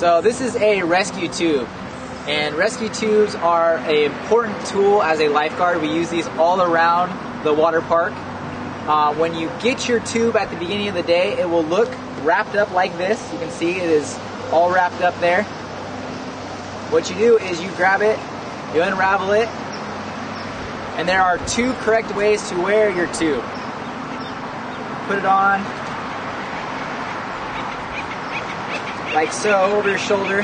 So this is a rescue tube. And rescue tubes are an important tool as a lifeguard. We use these all around the water park. Uh, when you get your tube at the beginning of the day, it will look wrapped up like this. You can see it is all wrapped up there. What you do is you grab it, you unravel it, and there are two correct ways to wear your tube. Put it on like so over your shoulder.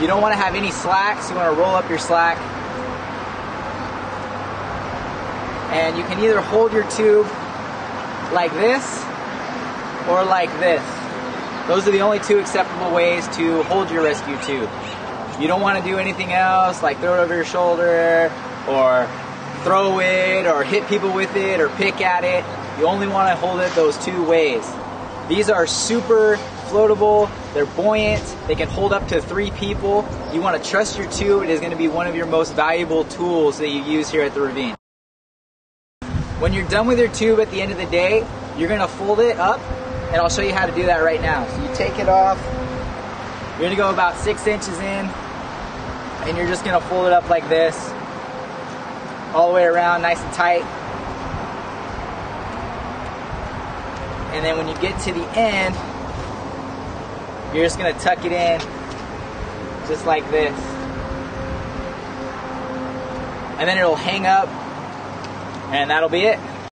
You don't want to have any slacks, you want to roll up your slack. And you can either hold your tube like this or like this. Those are the only two acceptable ways to hold your rescue tube. You don't want to do anything else like throw it over your shoulder or throw it or hit people with it or pick at it. You only want to hold it those two ways. These are super floatable, they're buoyant, they can hold up to three people. You want to trust your tube, it is going to be one of your most valuable tools that you use here at the Ravine. When you're done with your tube at the end of the day, you're going to fold it up, and I'll show you how to do that right now. So you take it off, you're going to go about six inches in, and you're just going to fold it up like this, all the way around, nice and tight. And then when you get to the end, you're just gonna tuck it in just like this. And then it'll hang up and that'll be it.